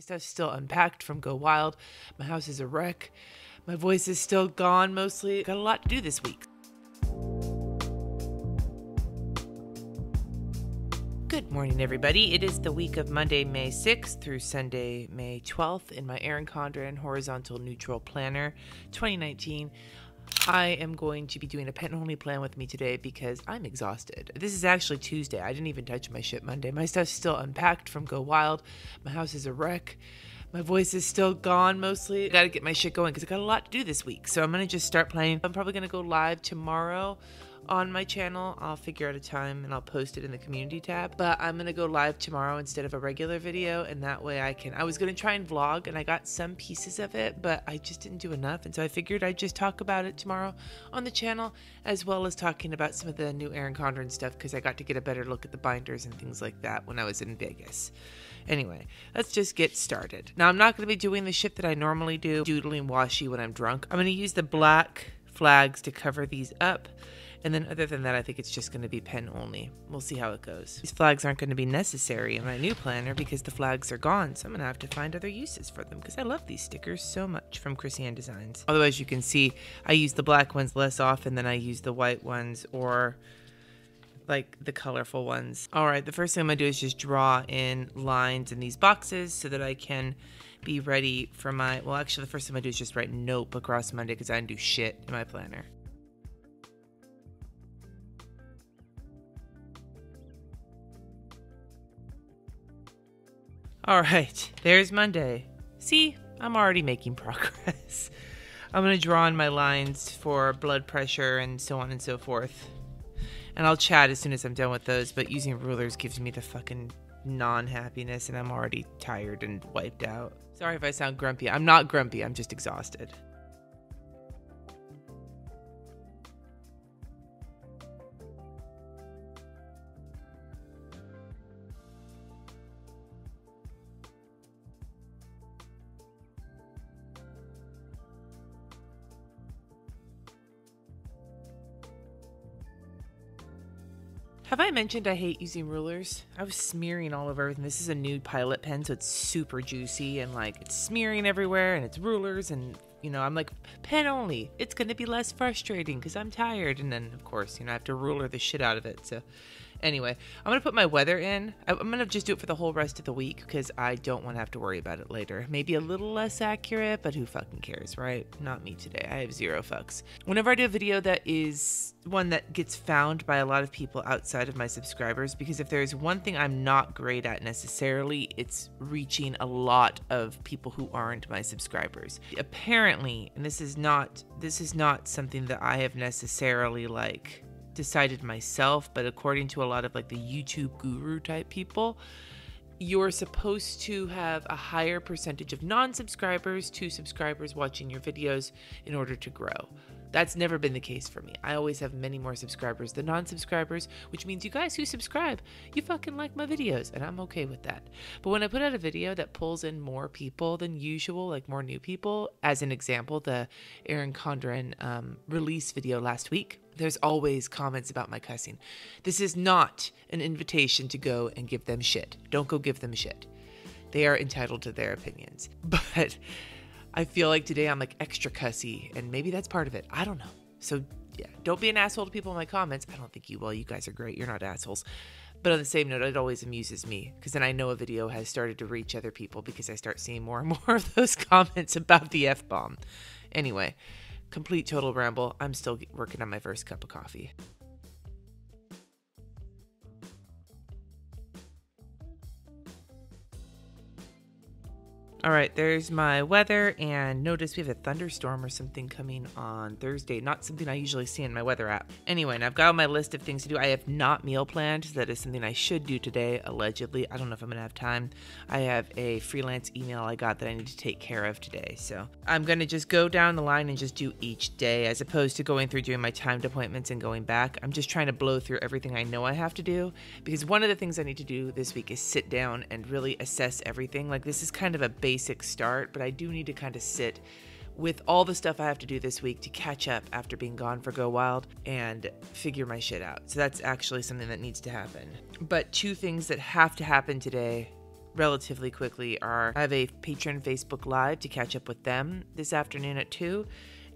My stuff's still unpacked from Go Wild. My house is a wreck. My voice is still gone mostly. Got a lot to do this week. Good morning, everybody. It is the week of Monday, May 6th through Sunday, May 12th in my Erin Condren Horizontal Neutral Planner 2019. I am going to be doing a pen only plan with me today because I'm exhausted. This is actually Tuesday. I didn't even touch my shit Monday. My stuff's still unpacked from Go Wild. My house is a wreck. My voice is still gone mostly. I gotta get my shit going because I got a lot to do this week. So I'm gonna just start playing. I'm probably gonna go live tomorrow on my channel. I'll figure out a time and I'll post it in the community tab. But I'm gonna go live tomorrow instead of a regular video, and that way I can. I was gonna try and vlog, and I got some pieces of it, but I just didn't do enough, and so I figured I'd just talk about it tomorrow on the channel, as well as talking about some of the new Erin Condren stuff because I got to get a better look at the binders and things like that when I was in Vegas. Anyway, let's just get started. Now, I'm not to be doing the shit that I normally do, doodling washi when I'm drunk. I'm to use the black flags to cover these up. And then other than that, I think it's just going to be pen only. We'll see how it goes. These flags aren't going to be necessary in my new planner because the flags are gone. So I'm going to have to find other uses for them because I love these stickers so much from Krissyanne Designs. Although as you can see, I use the black ones less often than I use the white ones or like the colorful ones. All right, the first thing I'm gonna do is just draw in lines in these boxes so that I can be ready for my, well actually the first thing I'm gonna do is just write nope across Monday because I didn't do shit in my planner. All right, there's Monday. See, I'm already making progress. I'm going to draw in my lines for blood pressure and so on and so forth. And I'll chat as soon as I'm done with those, but using rulers gives me the fucking non happiness, and I'm already tired and wiped out. Sorry if I sound grumpy. I'm not grumpy, I'm just exhausted. Have I mentioned I hate using rulers? I was smearing all over everything. This is a nude pilot pen, so it's super juicy and like it's smearing everywhere and it's rulers and you know, I'm like, pen only. It's gonna be less frustrating because I'm tired. And then of course, you know, I have to ruler the shit out of it. So Anyway, I'm going to put my weather in. I'm going to just do it for the whole rest of the week because I don't want to have to worry about it later. Maybe a little less accurate, but who fucking cares, right? Not me today. I have zero fucks. Whenever I do a video that is one that gets found by a lot of people outside of my subscribers, because if there's one thing I'm not great at necessarily, it's reaching a lot of people who aren't my subscribers. Apparently, and this is not this is not something that I have necessarily like decided myself, but according to a lot of like the YouTube guru type people, you're supposed to have a higher percentage of non subscribers to subscribers watching your videos in order to grow. That's never been the case for me. I always have many more subscribers than non subscribers, which means you guys who subscribe, you fucking like my videos, and I'm okay with that. But when I put out a video that pulls in more people than usual, like more new people, as an example, the Erin Condren um, release video last week, there's always comments about my cussing. This is not an invitation to go and give them shit. Don't go give them shit. They are entitled to their opinions. But I feel like today I'm like extra cussy, and maybe that's part of it. I don't know. So yeah, don't be an asshole to people in my comments. I don't think you will. You guys are great. You're not assholes. But on the same note, it always amuses me because then I know a video has started to reach other people because I start seeing more and more of those comments about the F bomb. Anyway, complete total ramble. I'm still working on my first cup of coffee. All right, there's my weather, and notice we have a thunderstorm or something coming on Thursday. Not something I usually see in my weather app. Anyway, and I've got my list of things to do. I have not meal planned. That is something I should do today, allegedly. I don't know if I'm gonna have time. I have a freelance email I got that I need to take care of today. So I'm gonna just go down the line and just do each day as opposed to going through doing my timed appointments and going back. I'm just trying to blow through everything I know I have to do because one of the things I need to do this week is sit down and really assess everything. Like, this is kind of a basic start, but I do need to kind of sit with all the stuff I have to do this week to catch up after being gone for Go Wild and figure my shit out. So that's actually something that needs to happen. But two things that have to happen today relatively quickly are I have a patron Facebook Live to catch up with them this afternoon at 2.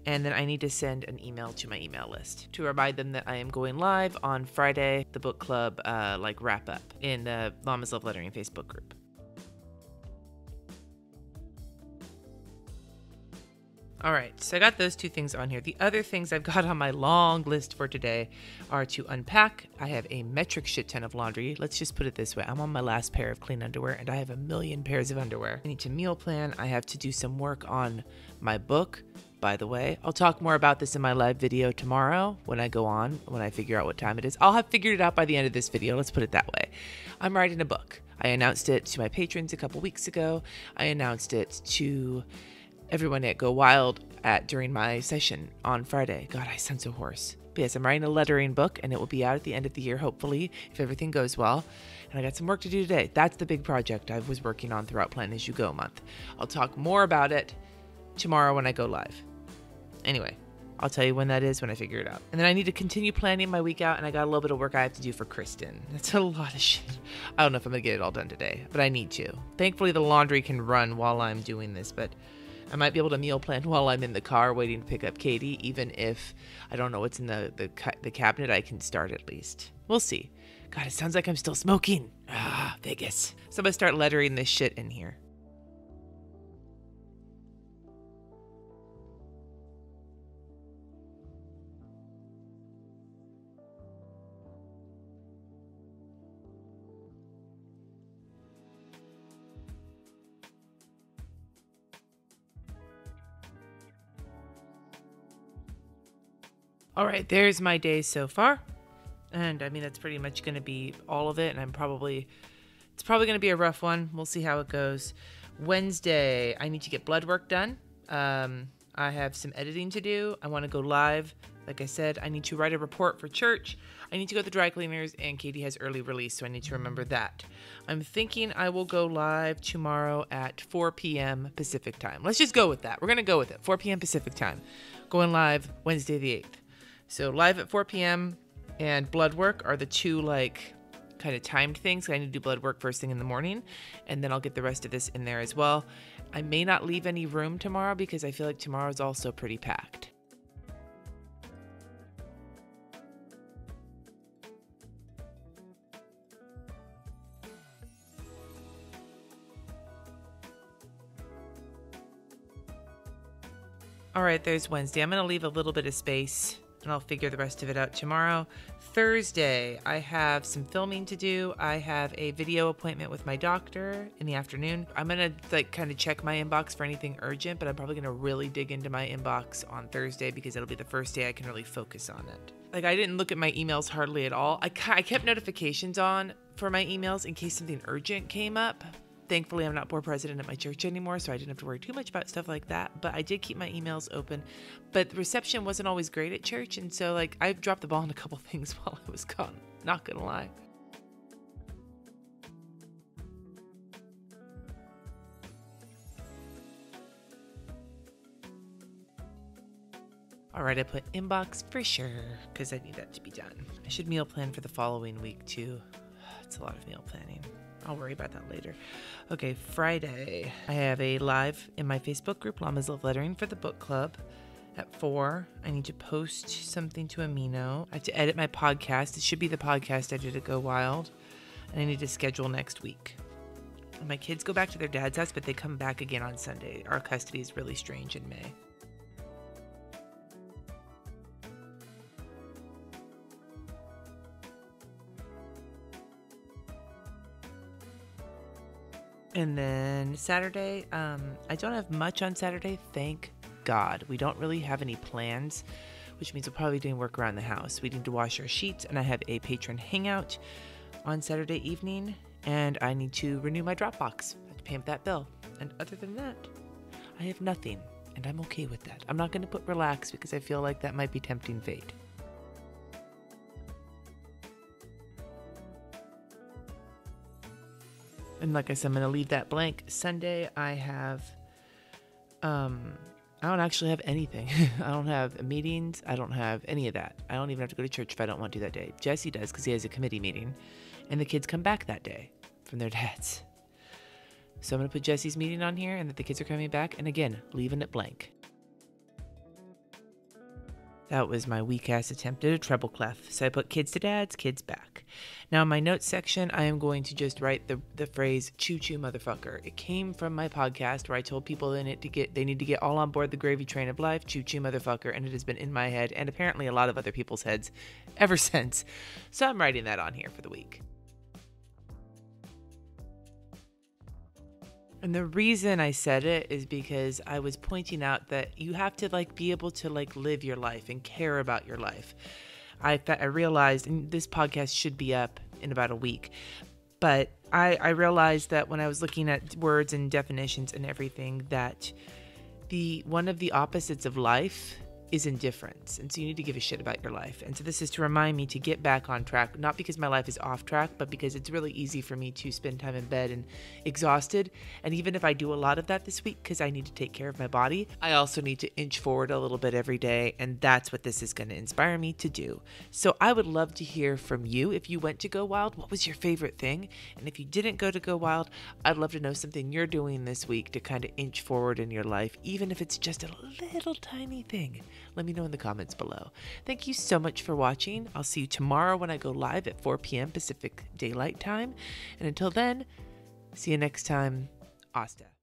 And then I need to send an email to my email list to remind them that I am going live on Friday, the book club uh, like wrap up in the Llama's Love Lettering Facebook group. All right, so I got those two things on here. The other things I've got on my long list for today are to unpack. I have a metric shit ton of laundry. Let's just put it this way I'm on my last pair of clean underwear and I have a million pairs of underwear. I need to meal plan. I have to do some work on my book, by the way. I'll talk more about this in my live video tomorrow when I go on, when I figure out what time it is. I'll have figured it out by the end of this video. Let's put it that way. I'm writing a book. I announced it to my patrons a couple weeks ago. I announced it to everyone at Go Wild at during my session on Friday. God, I sound so hoarse. But yes, I'm writing a lettering book and it will be out at the end of the year, hopefully, if everything goes well. And I got some work to do today. That's the big project I was working on throughout Plan As You Go month. I'll talk more about it tomorrow when I go live. Anyway, I'll tell you when that is when I figure it out. And then I need to continue planning my week out, and I got a little bit of work I have to do for Kristen. That's a lot of shit. I don't know if I'm gonna get it all done today, but I need to. Thankfully, the laundry can run while I'm doing this, but I might be able to meal plan while I'm in the car waiting to pick up Katie, even if I don't know what's in the, the, the cabinet. I can start at least. We'll see. God, it sounds like I'm still smoking. Ah, Vegas. So I'm gonna start lettering this shit in here. All right, there's my day so far. And I mean, that's pretty much going to be all of it. And I'm probably, it's probably going to be a rough one. We'll see how it goes. Wednesday, I need to get blood work done. Um, I have some editing to do. I want to go live. Like I said, I need to write a report for church. I need to go to the dry cleaners, and Katie has early release, so I need to remember that. I'm thinking I will go live tomorrow at 4 p.m. Pacific time. Let's just go with that. We're going to go with it. 4 p.m. Pacific time. Going live Wednesday the 8th. So live at 4 p.m. and blood work are the two like kind of timed things. I need to do blood work first thing in the morning, and then I'll get the rest of this in there as well. I may not leave any room tomorrow because I feel like tomorrow is also pretty packed. All right, there's Wednesday. I'm going to leave a little bit of space and I'll figure the rest of it out tomorrow. Thursday, I have some filming to do. I have a video appointment with my doctor in the afternoon. I'm gonna like kind of check my inbox for anything urgent, but I'm probably gonna really dig into my inbox on Thursday because it'll be the first day I can really focus on it. Like I didn't look at my emails hardly at all. I, I kept notifications on for my emails in case something urgent came up, Thankfully, I'm not board president at my church anymore, so I didn't have to worry too much about stuff like that. But I did keep my emails open. But the reception wasn't always great at church, and so like I dropped the ball on a couple things while I was gone. Not gonna lie. All right, I put inbox for sure because I need that to be done. I should meal plan for the following week too. It's a lot of meal planning. I'll worry about that later. Okay, Friday. I have a live in my Facebook group, Llama's Love Lettering, for the book club at 4. I need to post something to Amino. I have to edit my podcast. It should be the podcast I did at Go Wild. And I need to schedule next week. My kids go back to their dad's house, but they come back again on Sunday. Our custody is really strange in May. And then Saturday, um, I don't have much on Saturday, thank God. We don't really have any plans, which means we'll probably doing work around the house. We need to wash our sheets, and I have a patron hangout on Saturday evening, and I need to renew my Dropbox. I have to pay up that bill. And other than that, I have nothing, and I'm okay with that. I'm not going to put relax because I feel like that might be tempting fate. And like I said, I'm gonna leave that blank. Sunday, I have, um, I don't actually have anything. I don't have meetings. I don't have any of that. I don't even have to go to church if I don't want to that day. Jesse does because he has a committee meeting, and the kids come back that day from their dads. So I'm going to put Jesse's meeting on here and that the kids are coming back. And again, leaving it blank. That was my weak ass attempt at a treble clef. So I put kids to dads, kids back. Now in my notes section, I am going to just write the, the phrase choo choo motherfucker. It came from my podcast where I told people in it to get they need to get all on board the gravy train of life, choo choo motherfucker, and it has been in my head and apparently a lot of other people's heads ever since. So I'm writing that on here for the week. And the reason I said it is because I was pointing out that you have to like be able to like live your life and care about your life. I I realized, and this podcast should be up in about a week, but I I realized that when I was looking at words and definitions and everything that the one of the opposites of life is indifference. And so you need to give a shit about your life. And so this is to remind me to get back on track, not because my life is off track, but because it's really easy for me to spend time in bed and exhausted. And even if I do a lot of that this week because I need to take care of my body, I also need to inch forward a little bit every day. And that's what this is going to inspire me to do. So I would love to hear from you. If you went to Go Wild, what was your favorite thing? And if you didn't go to Go Wild, I'd love to know something you're doing this week to kind of inch forward in your life, even if it's just a little tiny thing. Let me know in the comments below. Thank you so much for watching. I'll see you tomorrow when I go live at 4 p.m. Pacific Daylight Time. And until then, see you next time. Asta.